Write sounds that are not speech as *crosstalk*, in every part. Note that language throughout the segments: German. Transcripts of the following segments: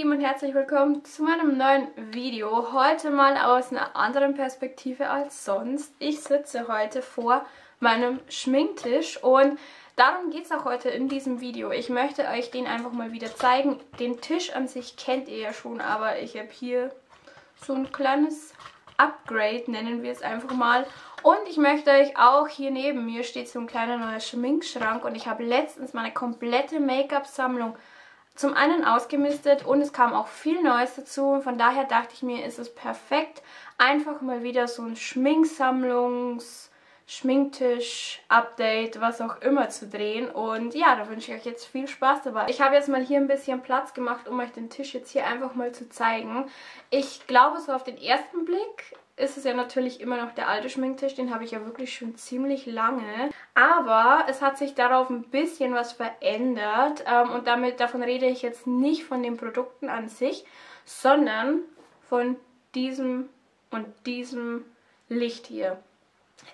Lieben und herzlich willkommen zu meinem neuen Video. Heute mal aus einer anderen Perspektive als sonst. Ich sitze heute vor meinem Schminktisch und darum geht es auch heute in diesem Video. Ich möchte euch den einfach mal wieder zeigen. Den Tisch an sich kennt ihr ja schon, aber ich habe hier so ein kleines Upgrade, nennen wir es einfach mal. Und ich möchte euch auch, hier neben mir steht so ein kleiner neuer Schminkschrank und ich habe letztens meine komplette Make-up-Sammlung zum einen ausgemistet und es kam auch viel Neues dazu. Von daher dachte ich mir, ist es perfekt, einfach mal wieder so ein Schminksammlungs- Schminktisch, Update, was auch immer zu drehen. Und ja, da wünsche ich euch jetzt viel Spaß dabei. Ich habe jetzt mal hier ein bisschen Platz gemacht, um euch den Tisch jetzt hier einfach mal zu zeigen. Ich glaube, so auf den ersten Blick ist es ja natürlich immer noch der alte Schminktisch. Den habe ich ja wirklich schon ziemlich lange. Aber es hat sich darauf ein bisschen was verändert. Ähm, und damit davon rede ich jetzt nicht von den Produkten an sich, sondern von diesem und diesem Licht hier.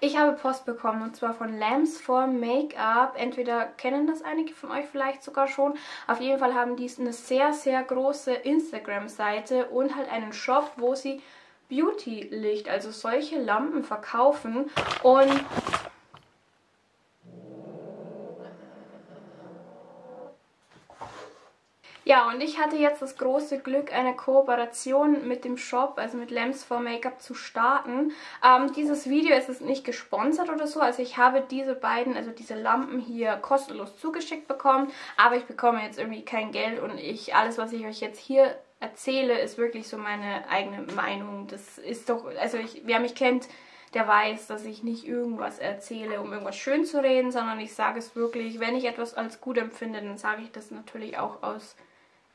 Ich habe Post bekommen und zwar von Lamps for Make-up. Entweder kennen das einige von euch vielleicht sogar schon. Auf jeden Fall haben die eine sehr, sehr große Instagram-Seite und halt einen Shop, wo sie Beauty-Licht, also solche Lampen verkaufen. Und Ja, und ich hatte jetzt das große Glück, eine Kooperation mit dem Shop, also mit Lamps for Makeup, zu starten. Ähm, dieses Video ist nicht gesponsert oder so, also ich habe diese beiden, also diese Lampen hier kostenlos zugeschickt bekommen, aber ich bekomme jetzt irgendwie kein Geld und ich, alles was ich euch jetzt hier erzähle, ist wirklich so meine eigene Meinung. Das ist doch, also ich, wer mich kennt, der weiß, dass ich nicht irgendwas erzähle, um irgendwas schön zu reden, sondern ich sage es wirklich, wenn ich etwas als gut empfinde, dann sage ich das natürlich auch aus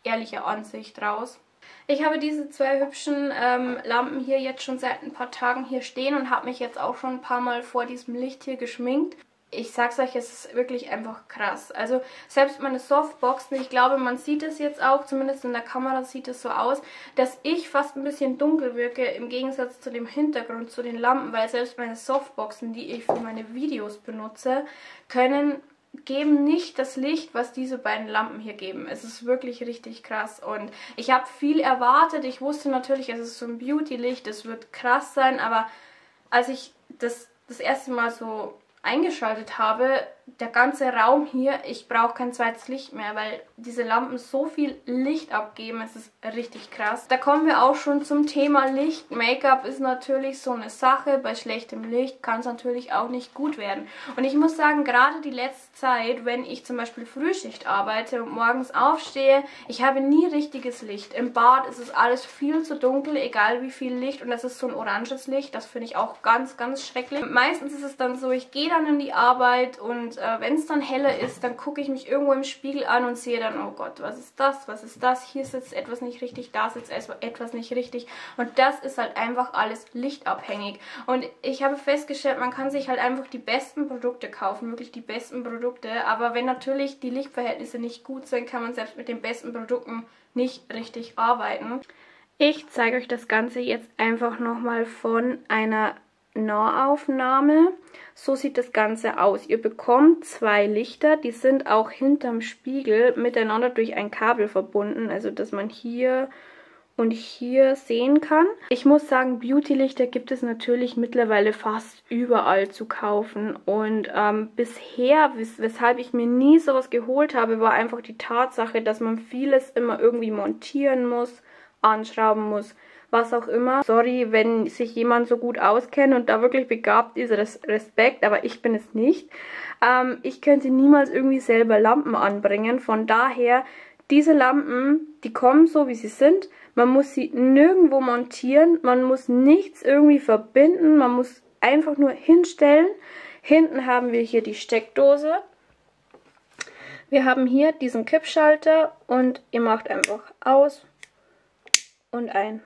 ehrlicher Ansicht raus. Ich habe diese zwei hübschen ähm, Lampen hier jetzt schon seit ein paar Tagen hier stehen und habe mich jetzt auch schon ein paar Mal vor diesem Licht hier geschminkt. Ich sag's euch, es ist wirklich einfach krass. Also selbst meine Softboxen, ich glaube, man sieht es jetzt auch, zumindest in der Kamera sieht es so aus, dass ich fast ein bisschen dunkel wirke im Gegensatz zu dem Hintergrund, zu den Lampen, weil selbst meine Softboxen, die ich für meine Videos benutze, können geben nicht das Licht, was diese beiden Lampen hier geben. Es ist wirklich richtig krass und ich habe viel erwartet. Ich wusste natürlich, es ist so ein Beauty-Licht, es wird krass sein, aber als ich das das erste Mal so eingeschaltet habe, der ganze Raum hier, ich brauche kein zweites Licht mehr, weil diese Lampen so viel Licht abgeben, es ist richtig krass. Da kommen wir auch schon zum Thema Licht. Make-up ist natürlich so eine Sache, bei schlechtem Licht kann es natürlich auch nicht gut werden. Und ich muss sagen, gerade die letzte Zeit, wenn ich zum Beispiel Frühschicht arbeite und morgens aufstehe, ich habe nie richtiges Licht. Im Bad ist es alles viel zu dunkel, egal wie viel Licht und das ist so ein oranges Licht, das finde ich auch ganz, ganz schrecklich. Meistens ist es dann so, ich gehe dann in die Arbeit und äh, wenn es dann heller ist, dann gucke ich mich irgendwo im Spiegel an und sehe dann, oh Gott, was ist das, was ist das, hier sitzt etwas nicht richtig, da sitzt etwas nicht richtig. Und das ist halt einfach alles lichtabhängig. Und ich habe festgestellt, man kann sich halt einfach die besten Produkte kaufen, wirklich die besten Produkte, aber wenn natürlich die Lichtverhältnisse nicht gut sind, kann man selbst mit den besten Produkten nicht richtig arbeiten. Ich zeige euch das Ganze jetzt einfach nochmal von einer Nahaufnahme. So sieht das Ganze aus. Ihr bekommt zwei Lichter, die sind auch hinterm Spiegel miteinander durch ein Kabel verbunden, also dass man hier und hier sehen kann. Ich muss sagen, Beauty-Lichter gibt es natürlich mittlerweile fast überall zu kaufen und ähm, bisher, wes weshalb ich mir nie sowas geholt habe, war einfach die Tatsache, dass man vieles immer irgendwie montieren muss, anschrauben muss was auch immer. Sorry, wenn sich jemand so gut auskennt und da wirklich begabt ist, Respekt, aber ich bin es nicht. Ähm, ich könnte niemals irgendwie selber Lampen anbringen. Von daher, diese Lampen, die kommen so, wie sie sind. Man muss sie nirgendwo montieren, man muss nichts irgendwie verbinden, man muss einfach nur hinstellen. Hinten haben wir hier die Steckdose. Wir haben hier diesen Kippschalter und ihr macht einfach aus und ein.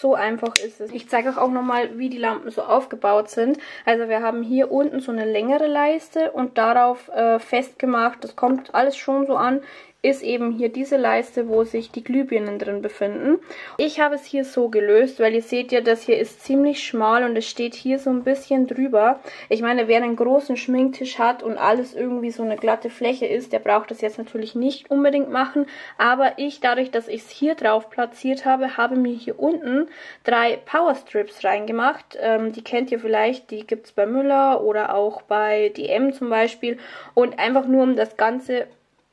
So einfach ist es. Ich zeige euch auch nochmal, wie die Lampen so aufgebaut sind. Also wir haben hier unten so eine längere Leiste und darauf äh, festgemacht, das kommt alles schon so an, ist eben hier diese Leiste, wo sich die Glühbirnen drin befinden. Ich habe es hier so gelöst, weil ihr seht ja, das hier ist ziemlich schmal und es steht hier so ein bisschen drüber. Ich meine, wer einen großen Schminktisch hat und alles irgendwie so eine glatte Fläche ist, der braucht das jetzt natürlich nicht unbedingt machen. Aber ich, dadurch, dass ich es hier drauf platziert habe, habe mir hier unten drei Power Strips reingemacht. Ähm, die kennt ihr vielleicht, die gibt es bei Müller oder auch bei DM zum Beispiel. Und einfach nur, um das Ganze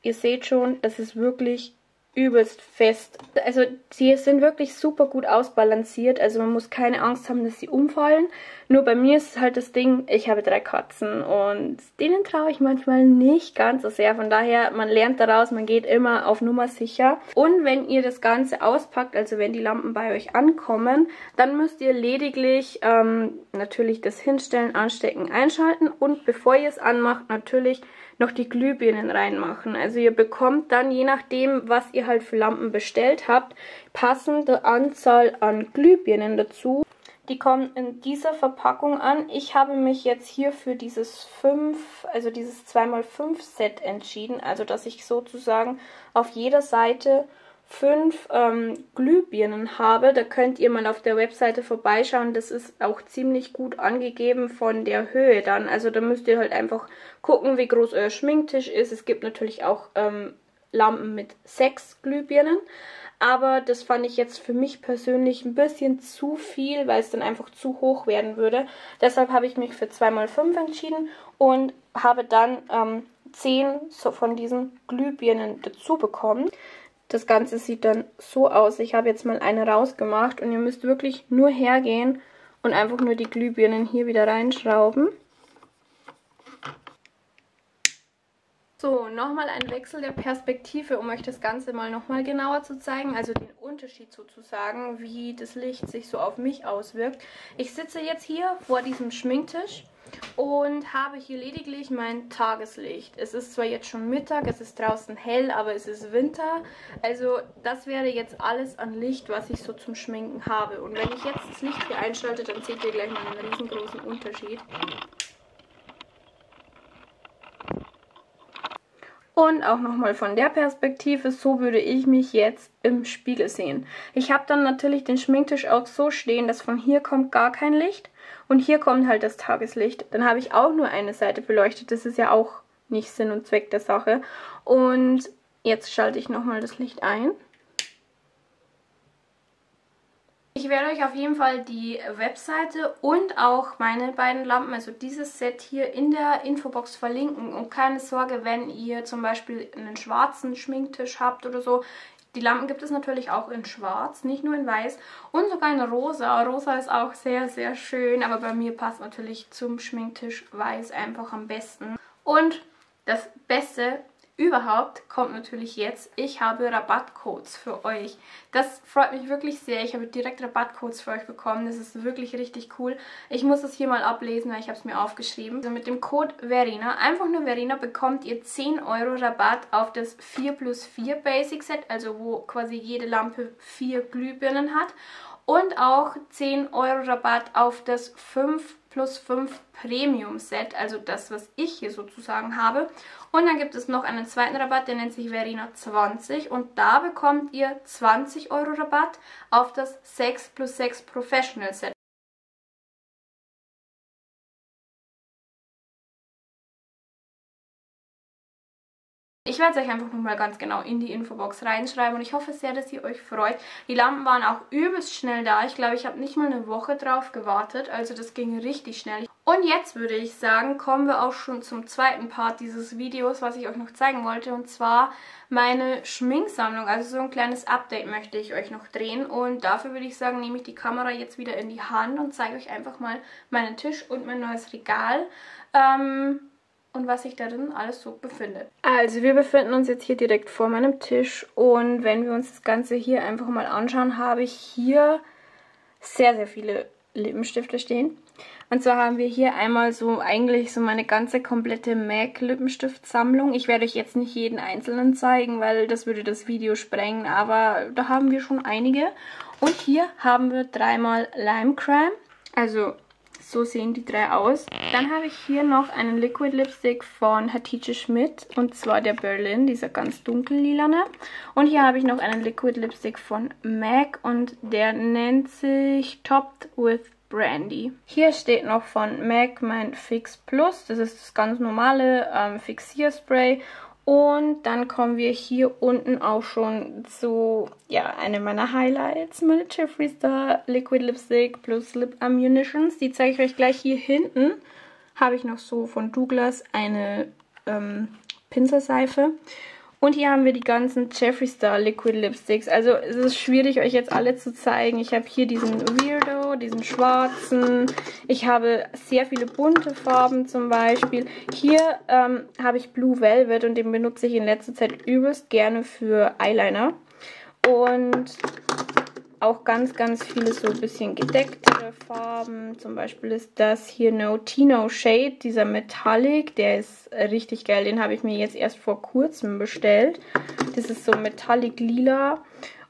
ihr seht schon, das ist wirklich übelst fest. Also sie sind wirklich super gut ausbalanciert. Also man muss keine Angst haben, dass sie umfallen. Nur bei mir ist halt das Ding, ich habe drei Katzen und denen traue ich manchmal nicht ganz so sehr. Von daher, man lernt daraus, man geht immer auf Nummer sicher. Und wenn ihr das Ganze auspackt, also wenn die Lampen bei euch ankommen, dann müsst ihr lediglich ähm, natürlich das Hinstellen, Anstecken, Einschalten und bevor ihr es anmacht, natürlich noch die Glühbirnen reinmachen. Also ihr bekommt dann, je nachdem, was ihr halt für Lampen bestellt habt, passende Anzahl an Glühbirnen dazu. Die kommen in dieser Verpackung an. Ich habe mich jetzt hier für dieses 5, also dieses 2x5 Set entschieden. Also dass ich sozusagen auf jeder Seite fünf ähm, Glühbirnen habe. Da könnt ihr mal auf der Webseite vorbeischauen. Das ist auch ziemlich gut angegeben von der Höhe dann. Also da müsst ihr halt einfach gucken, wie groß euer Schminktisch ist. Es gibt natürlich auch ähm, Lampen mit sechs Glühbirnen. Aber das fand ich jetzt für mich persönlich ein bisschen zu viel, weil es dann einfach zu hoch werden würde. Deshalb habe ich mich für 2x5 entschieden und habe dann ähm, 10 von diesen Glühbirnen dazu bekommen. Das Ganze sieht dann so aus. Ich habe jetzt mal eine rausgemacht und ihr müsst wirklich nur hergehen und einfach nur die Glühbirnen hier wieder reinschrauben. So, nochmal ein Wechsel der Perspektive, um euch das Ganze mal nochmal genauer zu zeigen. Also den Unterschied sozusagen, wie das Licht sich so auf mich auswirkt. Ich sitze jetzt hier vor diesem Schminktisch und habe hier lediglich mein Tageslicht. Es ist zwar jetzt schon Mittag, es ist draußen hell, aber es ist Winter. Also das wäre jetzt alles an Licht, was ich so zum Schminken habe. Und wenn ich jetzt das Licht hier einschalte, dann seht ihr gleich mal einen riesengroßen Unterschied. Und auch nochmal von der Perspektive, so würde ich mich jetzt im Spiegel sehen. Ich habe dann natürlich den Schminktisch auch so stehen, dass von hier kommt gar kein Licht und hier kommt halt das Tageslicht. Dann habe ich auch nur eine Seite beleuchtet. Das ist ja auch nicht Sinn und Zweck der Sache. Und jetzt schalte ich nochmal das Licht ein. Ich werde euch auf jeden Fall die Webseite und auch meine beiden Lampen, also dieses Set hier in der Infobox verlinken. Und keine Sorge, wenn ihr zum Beispiel einen schwarzen Schminktisch habt oder so. Die Lampen gibt es natürlich auch in schwarz, nicht nur in weiß und sogar in rosa. Rosa ist auch sehr, sehr schön, aber bei mir passt natürlich zum Schminktisch weiß einfach am besten. Und das Beste überhaupt kommt natürlich jetzt. Ich habe Rabattcodes für euch. Das freut mich wirklich sehr. Ich habe direkt Rabattcodes für euch bekommen. Das ist wirklich richtig cool. Ich muss das hier mal ablesen, weil ich habe es mir aufgeschrieben. Also mit dem Code Verena, einfach nur Verena, bekommt ihr 10 Euro Rabatt auf das 4 plus 4 Basic Set, also wo quasi jede Lampe 4 Glühbirnen hat. Und auch 10 Euro Rabatt auf das 5 plus 5 Premium Set, also das, was ich hier sozusagen habe. Und dann gibt es noch einen zweiten Rabatt, der nennt sich Verena 20 und da bekommt ihr 20 Euro Rabatt auf das 6 plus 6 Professional Set. Ich werde es euch einfach nochmal ganz genau in die Infobox reinschreiben und ich hoffe sehr, dass ihr euch freut. Die Lampen waren auch übelst schnell da. Ich glaube, ich habe nicht mal eine Woche drauf gewartet, also das ging richtig schnell. Und jetzt würde ich sagen, kommen wir auch schon zum zweiten Part dieses Videos, was ich euch noch zeigen wollte. Und zwar meine Schminksammlung. Also so ein kleines Update möchte ich euch noch drehen. Und dafür würde ich sagen, nehme ich die Kamera jetzt wieder in die Hand und zeige euch einfach mal meinen Tisch und mein neues Regal. Ähm und was sich darin alles so befindet. Also wir befinden uns jetzt hier direkt vor meinem Tisch und wenn wir uns das Ganze hier einfach mal anschauen, habe ich hier sehr, sehr viele Lippenstifte stehen. Und zwar haben wir hier einmal so eigentlich so meine ganze komplette MAC Lippenstiftsammlung. Ich werde euch jetzt nicht jeden einzelnen zeigen, weil das würde das Video sprengen, aber da haben wir schon einige. Und hier haben wir dreimal Lime Crime, also So sehen die drei aus. Dann habe ich hier noch einen Liquid Lipstick von Hatice Schmidt. Und zwar der Berlin, dieser ganz dunkellilane. Und hier habe ich noch einen Liquid Lipstick von MAC. Und der nennt sich Topped with Brandy. Hier steht noch von MAC mein Fix Plus. Das ist das ganz normale ähm, Fixierspray. Und dann kommen wir hier unten auch schon zu, ja, einem meiner Highlights, meine Jeffree Star Liquid Lipstick plus Lip Ammunitions. Die zeige ich euch gleich hier hinten. Habe ich noch so von Douglas eine ähm, Pinselseife. Und hier haben wir die ganzen Jeffree Star Liquid Lipsticks. Also es ist schwierig, euch jetzt alle zu zeigen. Ich habe hier diesen Weirdo, diesen schwarzen. Ich habe sehr viele bunte Farben zum Beispiel. Hier ähm, habe ich Blue Velvet und den benutze ich in letzter Zeit übelst gerne für Eyeliner. Und auch ganz, ganz viele so ein bisschen gedecktere Farben. Zum Beispiel ist das hier No Tino Shade, dieser Metallic. Der ist richtig geil. Den habe ich mir jetzt erst vor kurzem bestellt. Das ist so Metallic Lila.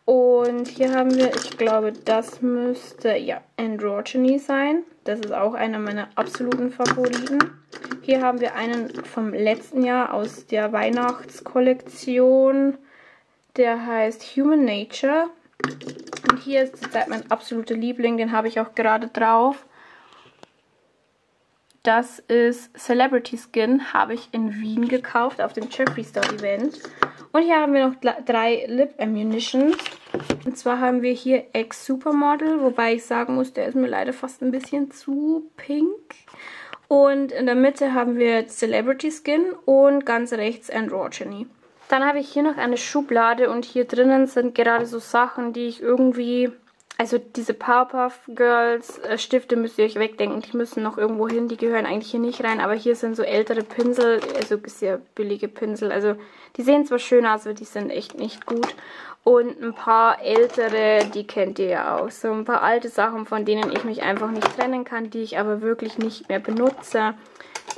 Und hier haben wir, ich glaube, das müsste, ja, Androgyny sein. Das ist auch einer meiner absoluten Favoriten. Hier haben wir einen vom letzten Jahr aus der Weihnachtskollektion. Der heißt Human Nature. Und hier ist zurzeit mein absoluter Liebling, den habe ich auch gerade drauf. Das ist Celebrity Skin, habe ich in Wien gekauft auf dem Jeffree Star Event. Und hier haben wir noch drei Lip Ammunitions. Und zwar haben wir hier Ex Supermodel, wobei ich sagen muss, der ist mir leider fast ein bisschen zu pink. Und in der Mitte haben wir Celebrity Skin und ganz rechts Androgyny. Dann habe ich hier noch eine Schublade und hier drinnen sind gerade so Sachen, die ich irgendwie... Also diese Powerpuff Girls äh, Stifte müsst ihr euch wegdenken, die müssen noch irgendwo hin, die gehören eigentlich hier nicht rein, aber hier sind so ältere Pinsel, also sehr billige Pinsel, also die sehen zwar schön aus, aber die sind echt nicht gut. Und ein paar ältere, die kennt ihr ja auch, so ein paar alte Sachen, von denen ich mich einfach nicht trennen kann, die ich aber wirklich nicht mehr benutze,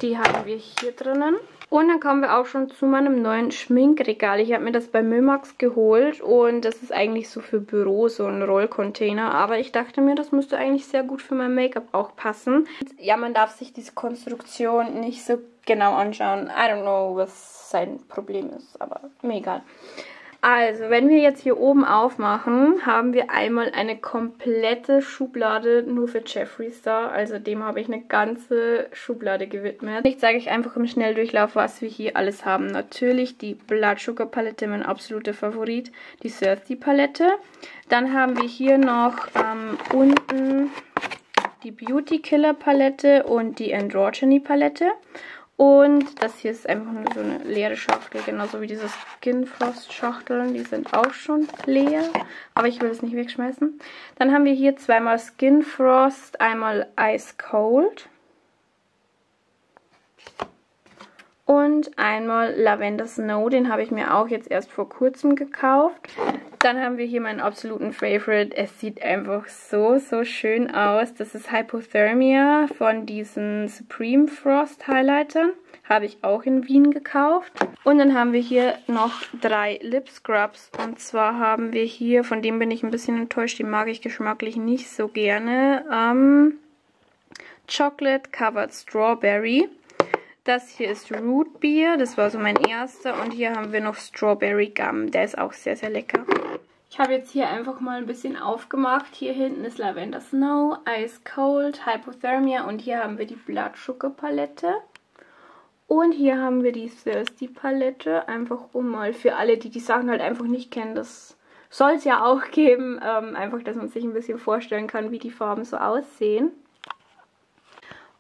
die haben wir hier drinnen. Und dann kommen wir auch schon zu meinem neuen Schminkregal. Ich habe mir das bei Mömax geholt und das ist eigentlich so für Büro, so ein Rollcontainer. Aber ich dachte mir, das müsste eigentlich sehr gut für mein Make-up auch passen. Ja, man darf sich diese Konstruktion nicht so genau anschauen. I don't know, was sein Problem ist, aber mir egal. Also, wenn wir jetzt hier oben aufmachen, haben wir einmal eine komplette Schublade nur für Jeffree Star. Also dem habe ich eine ganze Schublade gewidmet. Ich zeige euch einfach im Schnelldurchlauf, was wir hier alles haben. Natürlich die Blood Sugar Palette, mein absoluter Favorit, die Thirsty Palette. Dann haben wir hier noch ähm, unten die Beauty Killer Palette und die Androgyny Palette. Und das hier ist einfach nur so eine leere Schachtel, genauso wie diese Skinfrost-Schachteln. Die sind auch schon leer, aber ich will es nicht wegschmeißen. Dann haben wir hier zweimal Skinfrost, einmal Ice Cold. Und einmal Lavender Snow, den habe ich mir auch jetzt erst vor kurzem gekauft. Dann haben wir hier meinen absoluten Favorite. Es sieht einfach so, so schön aus. Das ist Hypothermia von diesen Supreme Frost Highlightern. Habe ich auch in Wien gekauft. Und dann haben wir hier noch drei Lip Scrubs. Und zwar haben wir hier, von dem bin ich ein bisschen enttäuscht, die mag ich geschmacklich nicht so gerne. Ähm, Chocolate Covered Strawberry. Das hier ist Root Beer, das war so mein erster. Und hier haben wir noch Strawberry Gum, der ist auch sehr, sehr lecker. Ich habe jetzt hier einfach mal ein bisschen aufgemacht. Hier hinten ist Lavender Snow, Ice Cold, Hypothermia und hier haben wir die Blood Sugar Palette. Und hier haben wir die Thirsty Palette, einfach um mal für alle, die die Sachen halt einfach nicht kennen, das soll es ja auch geben, ähm, einfach, dass man sich ein bisschen vorstellen kann, wie die Farben so aussehen.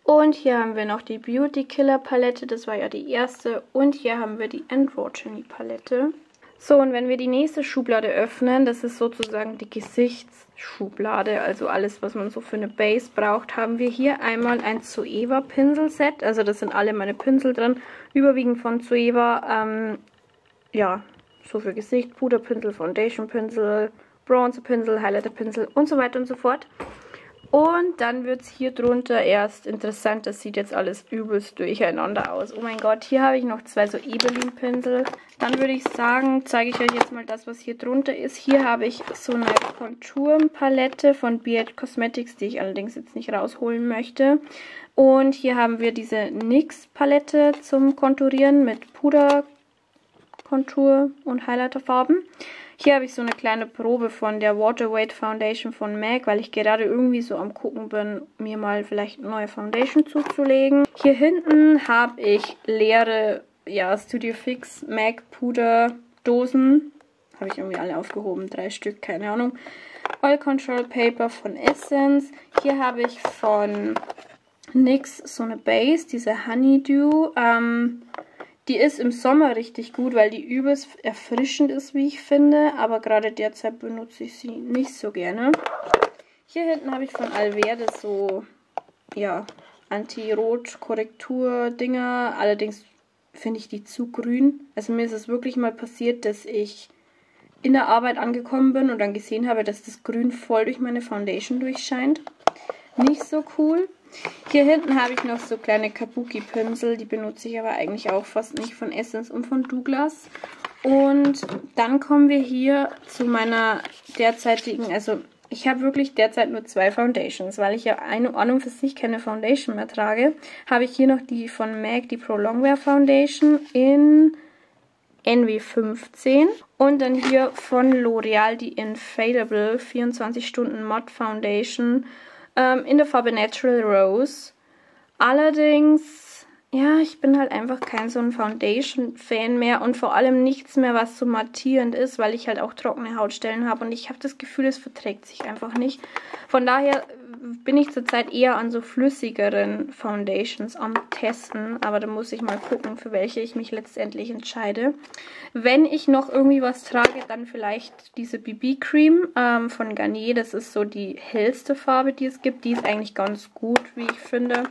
Und hier haben wir noch die Beauty Killer Palette, das war ja die erste. Und hier haben wir die Androgyny Palette. So, und wenn wir die nächste Schublade öffnen, das ist sozusagen die Gesichtsschublade, also alles, was man so für eine Base braucht, haben wir hier einmal ein Zoeva Pinselset. Also das sind alle meine Pinsel drin, überwiegend von Zoeva. Ähm, ja, so für Gesicht, Puderpinsel, Foundation Pinsel, Bronzer Pinsel, Highlighter Pinsel und so weiter und so fort. Und dann wird es hier drunter erst interessant. Das sieht jetzt alles übelst durcheinander aus. Oh mein Gott, hier habe ich noch zwei so Ebelin-Pinsel. Dann würde ich sagen, zeige ich euch jetzt mal das, was hier drunter ist. Hier habe ich so eine Konturpalette von Beard Cosmetics, die ich allerdings jetzt nicht rausholen möchte. Und hier haben wir diese NYX-Palette zum Konturieren mit Puder, Kontur und Highlighterfarben. Hier habe ich so eine kleine Probe von der Water Weight Foundation von MAC, weil ich gerade irgendwie so am gucken bin, mir mal vielleicht eine neue Foundation zuzulegen. Hier hinten habe ich leere ja, Studio Fix MAC Puder Dosen. Habe ich irgendwie alle aufgehoben, drei Stück, keine Ahnung. Oil Control Paper von Essence. Hier habe ich von NYX so eine Base, diese Honeydew. Ähm, die ist im Sommer richtig gut, weil die übelst erfrischend ist, wie ich finde. Aber gerade derzeit benutze ich sie nicht so gerne. Hier hinten habe ich von Alverde so, ja, Anti-Rot-Korrektur-Dinger. Allerdings finde ich die zu grün. Also mir ist es wirklich mal passiert, dass ich in der Arbeit angekommen bin und dann gesehen habe, dass das Grün voll durch meine Foundation durchscheint. Nicht so cool. Hier hinten habe ich noch so kleine Kabuki-Pinsel, die benutze ich aber eigentlich auch fast nicht von Essence und von Douglas. Und dann kommen wir hier zu meiner derzeitigen, also ich habe wirklich derzeit nur zwei Foundations, weil ich ja eine Ahnung für sich keine Foundation mehr trage. Habe ich hier noch die von MAC, die Pro Longwear Foundation in NW15 und dann hier von L'Oreal die Infallible 24 Stunden Matte Foundation ähm, in der Farbe Natural Rose. Allerdings, ja, ich bin halt einfach kein so ein Foundation-Fan mehr und vor allem nichts mehr, was so mattierend ist, weil ich halt auch trockene Hautstellen habe und ich habe das Gefühl, es verträgt sich einfach nicht. Von daher bin ich zurzeit eher an so flüssigeren Foundations am Testen, aber da muss ich mal gucken, für welche ich mich letztendlich entscheide. Wenn ich noch irgendwie was trage, dann vielleicht diese BB Cream ähm, von Garnier. Das ist so die hellste Farbe, die es gibt. Die ist eigentlich ganz gut, wie ich finde.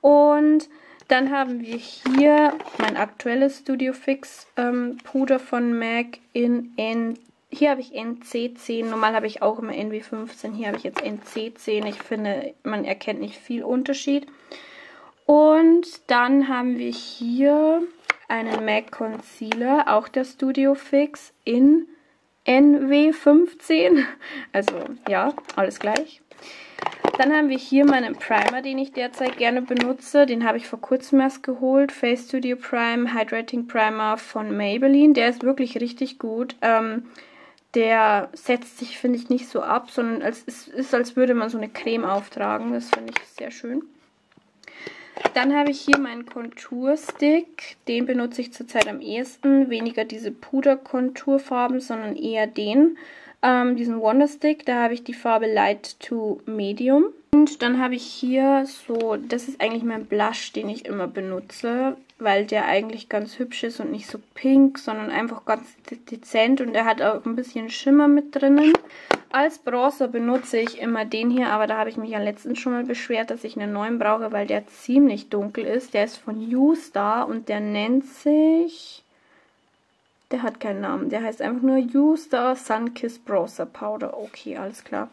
Und dann haben wir hier mein aktuelles Studio Fix ähm, Puder von MAC in N hier habe ich NC10, normal habe ich auch immer NW15, hier habe ich jetzt NC10. Ich finde, man erkennt nicht viel Unterschied. Und dann haben wir hier einen MAC Concealer, auch der Studio Fix in NW15. *laughs* Also ja, alles gleich. Dann haben wir hier meinen Primer, den ich derzeit gerne benutze. Den habe ich vor kurzem erst geholt. Face Studio Prime Hydrating Primer von Maybelline. Der ist wirklich richtig gut. Ähm, der setzt sich, finde ich, nicht so ab, sondern es ist, ist, als würde man so eine Creme auftragen. Das finde ich sehr schön. Dann habe ich hier meinen Konturstick. Den benutze ich zurzeit am ehesten. Weniger diese Puder-Konturfarben, sondern eher den. Ähm, diesen Wonderstick, da habe ich die Farbe Light to Medium. Und dann habe ich hier so, das ist eigentlich mein Blush, den ich immer benutze weil der eigentlich ganz hübsch ist und nicht so pink, sondern einfach ganz dezent und er hat auch ein bisschen Schimmer mit drinnen. Als Bronzer benutze ich immer den hier, aber da habe ich mich ja letztens schon mal beschwert, dass ich einen neuen brauche, weil der ziemlich dunkel ist. Der ist von U-Star und der nennt sich... Der hat keinen Namen, der heißt einfach nur U-Star Sunkiss Bronzer Powder. Okay, alles klar.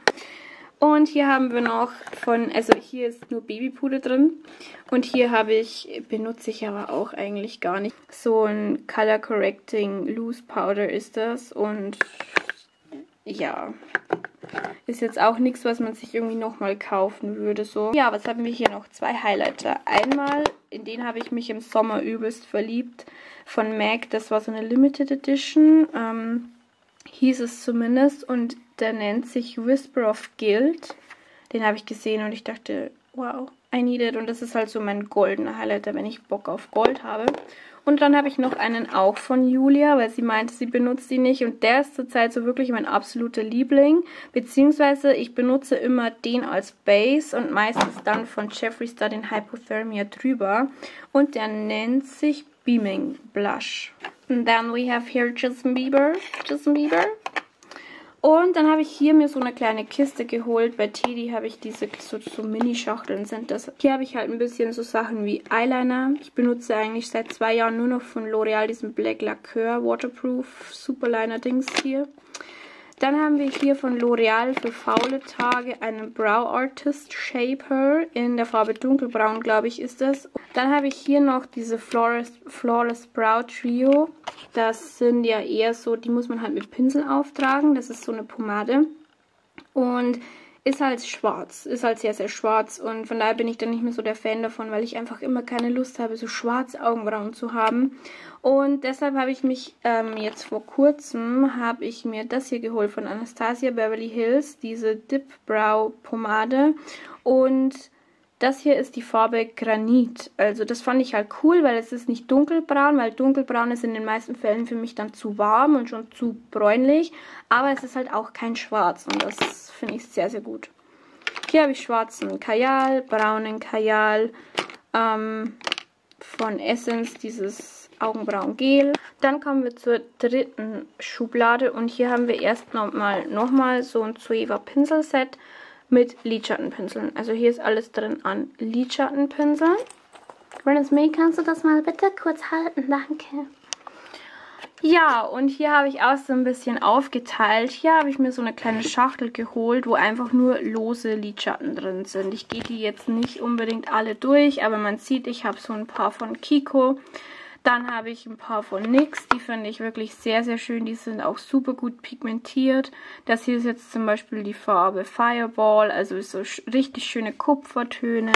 Und hier haben wir noch von, also hier ist nur Babypuder drin. Und hier habe ich, benutze ich aber auch eigentlich gar nicht. So ein Color Correcting Loose Powder ist das. Und ja, ist jetzt auch nichts, was man sich irgendwie nochmal kaufen würde. So. Ja, was haben wir hier noch? Zwei Highlighter. Einmal, in den habe ich mich im Sommer übelst verliebt. Von MAC, das war so eine Limited Edition. Ähm, hieß es zumindest. Und der nennt sich Whisper of Guild. Den habe ich gesehen und ich dachte, wow, I need it. Und das ist halt so mein goldener Highlighter, wenn ich Bock auf Gold habe. Und dann habe ich noch einen auch von Julia, weil sie meinte, sie benutzt ihn nicht. Und der ist zurzeit so wirklich mein absoluter Liebling. Beziehungsweise ich benutze immer den als Base und meistens dann von Jeffree Star den Hypothermia drüber. Und der nennt sich Beaming Blush. And then we have here Justin Bieber. Justin Bieber. Und dann habe ich hier mir so eine kleine Kiste geholt. Bei Teddy habe ich diese so, so Mini-Schachteln sind das. Hier habe ich halt ein bisschen so Sachen wie Eyeliner. Ich benutze eigentlich seit zwei Jahren nur noch von L'Oreal diesen Black Lacquer Waterproof Superliner Dings hier. Dann haben wir hier von L'Oreal für faule Tage einen Brow Artist Shaper in der Farbe dunkelbraun, glaube ich, ist das. Dann habe ich hier noch diese Flawless, Flawless Brow Trio. Das sind ja eher so, die muss man halt mit Pinsel auftragen. Das ist so eine Pomade. Und ist halt schwarz, ist halt sehr, sehr schwarz und von daher bin ich dann nicht mehr so der Fan davon, weil ich einfach immer keine Lust habe, so schwarze Augenbrauen zu haben. Und deshalb habe ich mich ähm, jetzt vor kurzem, habe ich mir das hier geholt von Anastasia Beverly Hills, diese Dip Brow Pomade und das hier ist die Farbe Granit. Also das fand ich halt cool, weil es ist nicht dunkelbraun, weil dunkelbraun ist in den meisten Fällen für mich dann zu warm und schon zu bräunlich. Aber es ist halt auch kein Schwarz und das finde ich sehr, sehr gut. Hier habe ich schwarzen Kajal, braunen Kajal ähm, von Essence, dieses Augenbrauen-Gel. Dann kommen wir zur dritten Schublade und hier haben wir erst nochmal noch mal so ein Zoeva Pinselset mit Lidschattenpinseln. Also hier ist alles drin an Lidschattenpinseln. Reynolds May, kannst du das mal bitte kurz halten? Danke. Ja, und hier habe ich auch so ein bisschen aufgeteilt. Hier habe ich mir so eine kleine Schachtel geholt, wo einfach nur lose Lidschatten drin sind. Ich gehe die jetzt nicht unbedingt alle durch, aber man sieht, ich habe so ein paar von Kiko. Dann habe ich ein paar von NYX, die finde ich wirklich sehr, sehr schön. Die sind auch super gut pigmentiert. Das hier ist jetzt zum Beispiel die Farbe Fireball, also so richtig schöne Kupfertöne.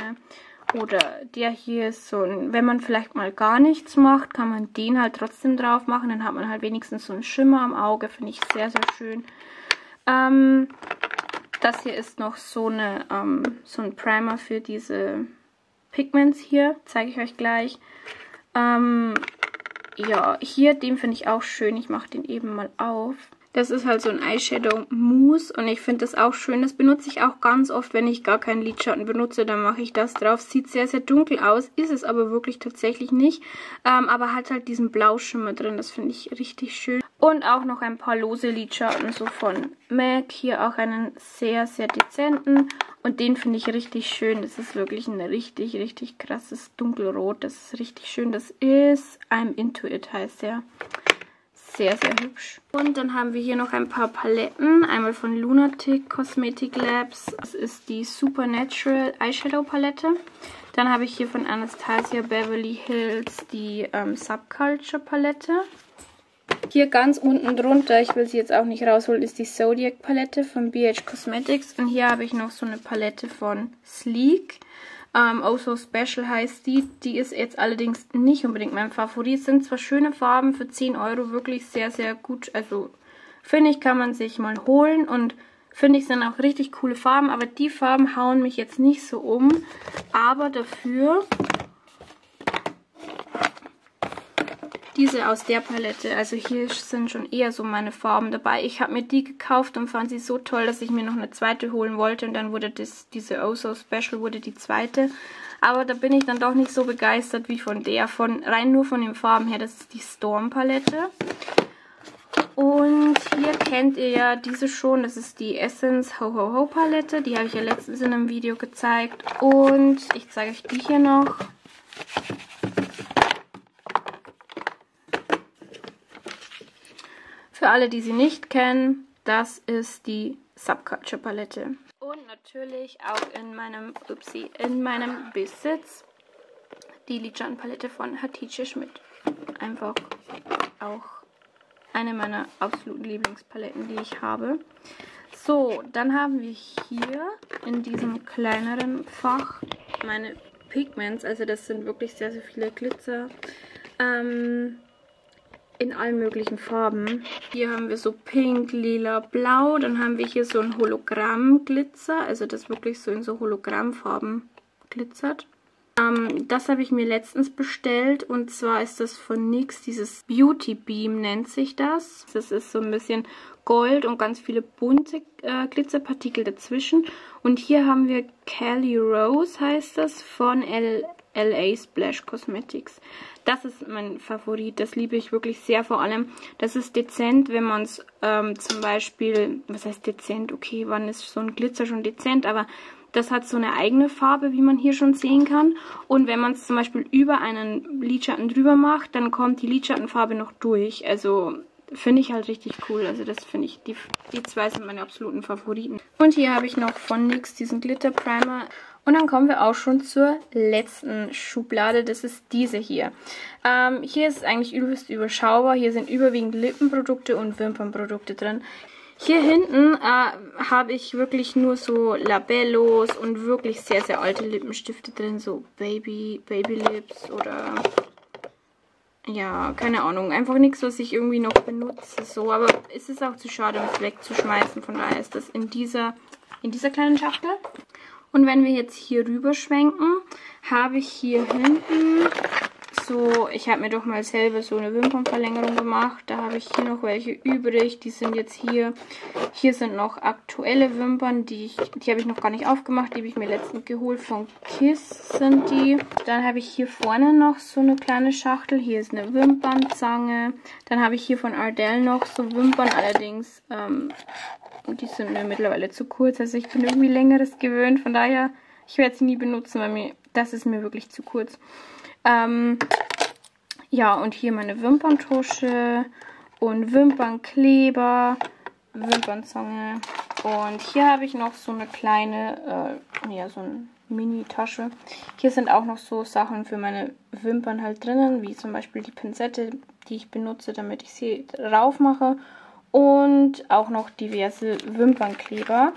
Oder der hier ist so ein, wenn man vielleicht mal gar nichts macht, kann man den halt trotzdem drauf machen. Dann hat man halt wenigstens so einen Schimmer am Auge, finde ich sehr, sehr schön. Ähm, das hier ist noch so, eine, ähm, so ein Primer für diese Pigments hier, zeige ich euch gleich. Ähm, ja, hier, den finde ich auch schön. Ich mache den eben mal auf. Das ist halt so ein Eyeshadow Mousse und ich finde das auch schön. Das benutze ich auch ganz oft, wenn ich gar keinen Lidschatten benutze. Dann mache ich das drauf. Sieht sehr, sehr dunkel aus, ist es aber wirklich tatsächlich nicht. Ähm, aber hat halt diesen Blauschimmer drin. Das finde ich richtig schön. Und auch noch ein paar lose Lidschatten, so von MAC. Hier auch einen sehr, sehr dezenten. Und den finde ich richtig schön. Das ist wirklich ein richtig, richtig krasses Dunkelrot. Das ist richtig schön. Das ist I'm Into It heißt der sehr, sehr hübsch. Und dann haben wir hier noch ein paar Paletten. Einmal von Lunatic Cosmetic Labs. Das ist die Supernatural Eyeshadow Palette. Dann habe ich hier von Anastasia Beverly Hills die ähm, Subculture Palette. Hier ganz unten drunter, ich will sie jetzt auch nicht rausholen, ist die Zodiac Palette von BH Cosmetics. Und hier habe ich noch so eine Palette von Sleek. Ähm, oh So Special heißt die. Die ist jetzt allerdings nicht unbedingt mein Favorit. Sind zwar schöne Farben für 10 Euro, wirklich sehr, sehr gut. Also finde ich, kann man sich mal holen und finde ich sind auch richtig coole Farben. Aber die Farben hauen mich jetzt nicht so um. Aber dafür diese aus der Palette. Also hier sind schon eher so meine Farben dabei. Ich habe mir die gekauft und fand sie so toll, dass ich mir noch eine zweite holen wollte. Und dann wurde das, diese Oh So Special wurde die zweite. Aber da bin ich dann doch nicht so begeistert wie von der. Von, rein nur von den Farben her. Das ist die Storm Palette. Und hier kennt ihr ja diese schon. Das ist die Essence Ho Ho Ho Palette. Die habe ich ja letztens in einem Video gezeigt. Und ich zeige euch die hier noch. Für alle, die sie nicht kennen, das ist die Subculture Palette. Und natürlich auch in meinem, upsie, in meinem Besitz die Lidschatten Palette von Hatice Schmidt. Einfach auch eine meiner absoluten Lieblingspaletten, die ich habe. So, dann haben wir hier in diesem kleineren Fach meine Pigments. Also das sind wirklich sehr, sehr viele Glitzer. Ähm, in allen möglichen Farben. Hier haben wir so pink, lila, blau. Dann haben wir hier so ein Hologramm-Glitzer. Also das wirklich so in so Hologrammfarben glitzert. Ähm, das habe ich mir letztens bestellt. Und zwar ist das von NYX, dieses Beauty Beam nennt sich das. Das ist so ein bisschen Gold und ganz viele bunte äh, Glitzerpartikel dazwischen. Und hier haben wir Kelly Rose heißt das von L LA Splash Cosmetics. Das ist mein Favorit, das liebe ich wirklich sehr. Vor allem, das ist dezent, wenn man es ähm, zum Beispiel, was heißt dezent? Okay, wann ist so ein Glitzer schon dezent? Aber das hat so eine eigene Farbe, wie man hier schon sehen kann. Und wenn man es zum Beispiel über einen Lidschatten drüber macht, dann kommt die Lidschattenfarbe noch durch. Also finde ich halt richtig cool. Also das finde ich, die, die zwei sind meine absoluten Favoriten. Und hier habe ich noch von NYX diesen Glitter Primer. Und dann kommen wir auch schon zur letzten Schublade. Das ist diese hier. Ähm, hier ist es eigentlich übelst überschaubar. Hier sind überwiegend Lippenprodukte und Wimpernprodukte drin. Hier hinten äh, habe ich wirklich nur so Labellos und wirklich sehr, sehr alte Lippenstifte drin. So Baby, Baby Lips oder ja, keine Ahnung. Einfach nichts, was ich irgendwie noch benutze. So, aber es ist auch zu schade, um es wegzuschmeißen. Von daher ist das in dieser, in dieser kleinen Schachtel. Und wenn wir jetzt hier rüber schwenken, habe ich hier hinten so, ich habe mir doch mal selber so eine Wimpernverlängerung gemacht. Da habe ich hier noch welche übrig. Die sind jetzt hier. Hier sind noch aktuelle Wimpern, die die habe ich noch gar nicht aufgemacht. Die habe ich mir letztens geholt. Von Kiss sind die. Dann habe ich hier vorne noch so eine kleine Schachtel. Hier ist eine Wimpernzange. Dann habe ich hier von Ardell noch so Wimpern. Allerdings, ähm, die sind mir mittlerweile zu kurz. Also ich bin irgendwie längeres gewöhnt. Von daher, ich werde sie nie benutzen, weil mir, das ist mir wirklich zu kurz. Ähm, ja, und hier meine Wimperntusche und Wimpernkleber, Wimpernzange. Und hier habe ich noch so eine kleine, äh, ja, so eine Mini-Tasche. Hier sind auch noch so Sachen für meine Wimpern halt drinnen, wie zum Beispiel die Pinzette, die ich benutze, damit ich sie drauf mache. Und auch noch diverse Wimpernkleber.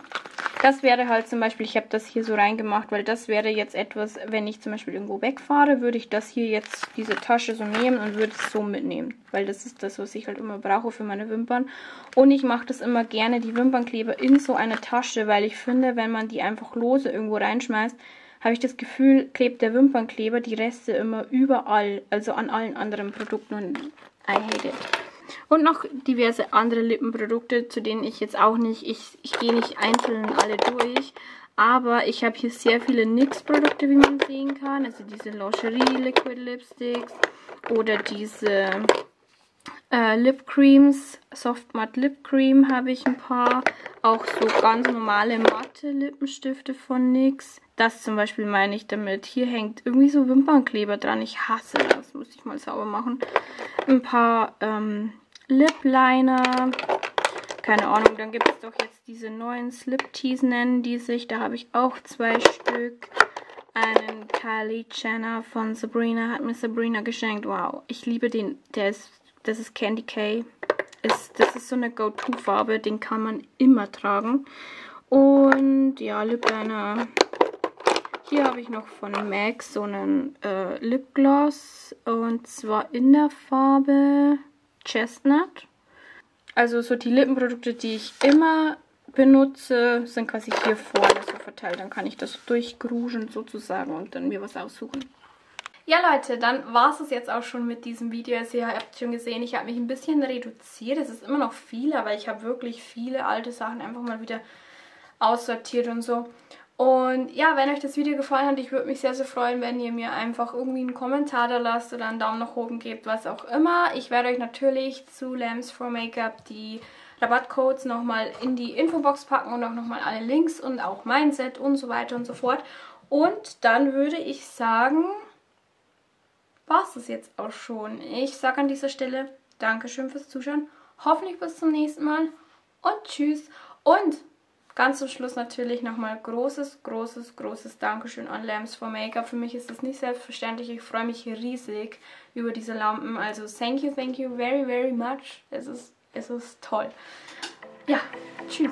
Das wäre halt zum Beispiel, ich habe das hier so reingemacht, weil das wäre jetzt etwas, wenn ich zum Beispiel irgendwo wegfahre, würde ich das hier jetzt, diese Tasche so nehmen und würde es so mitnehmen. Weil das ist das, was ich halt immer brauche für meine Wimpern. Und ich mache das immer gerne, die Wimpernkleber in so eine Tasche, weil ich finde, wenn man die einfach lose irgendwo reinschmeißt, habe ich das Gefühl, klebt der Wimpernkleber die Reste immer überall, also an allen anderen Produkten und I hate it. Und noch diverse andere Lippenprodukte, zu denen ich jetzt auch nicht, ich, ich gehe nicht einzeln alle durch. Aber ich habe hier sehr viele NYX-Produkte, wie man sehen kann. Also diese Lingerie Liquid Lipsticks oder diese äh, Lip Creams, Soft Matte Lip Cream habe ich ein paar. Auch so ganz normale matte Lippenstifte von NYX. Das zum Beispiel meine ich damit. Hier hängt irgendwie so Wimpernkleber dran. Ich hasse das. Muss ich mal sauber machen. Ein paar ähm, Lip Liner. Keine Ahnung, dann gibt es doch jetzt diese neuen Slip Tees, nennen die sich. Da habe ich auch zwei Stück. Einen Kylie Jenner von Sabrina hat mir Sabrina geschenkt. Wow, ich liebe den. Der ist, das ist Candy K. Ist, das ist so eine Go-To-Farbe, den kann man immer tragen. Und ja, Lip Liner hier habe ich noch von MAC so einen äh, Lipgloss und zwar in der Farbe Chestnut. Also so die Lippenprodukte, die ich immer benutze, sind quasi hier vorne so verteilt. Dann kann ich das durchgruschen sozusagen und dann mir was aussuchen. Ja Leute, dann war es jetzt auch schon mit diesem Video. Also ihr habt schon gesehen, ich habe mich ein bisschen reduziert. Es ist immer noch viel, aber ich habe wirklich viele alte Sachen einfach mal wieder aussortiert und so. Und ja, wenn euch das Video gefallen hat, ich würde mich sehr, sehr freuen, wenn ihr mir einfach irgendwie einen Kommentar da lasst oder einen Daumen nach oben gebt, was auch immer. Ich werde euch natürlich zu Lamps for Makeup die Rabattcodes nochmal in die Infobox packen und auch nochmal alle Links und auch mein Set und so weiter und so fort. Und dann würde ich sagen, war es das jetzt auch schon. Ich sage an dieser Stelle Dankeschön fürs Zuschauen. Hoffentlich bis zum nächsten Mal und tschüss. Und Ganz zum Schluss natürlich nochmal großes, großes, großes Dankeschön an Lamps for Make-up. Für mich ist das nicht selbstverständlich. Ich freue mich riesig über diese Lampen. Also thank you, thank you very, very much. Es ist, es ist toll. Ja, tschüss.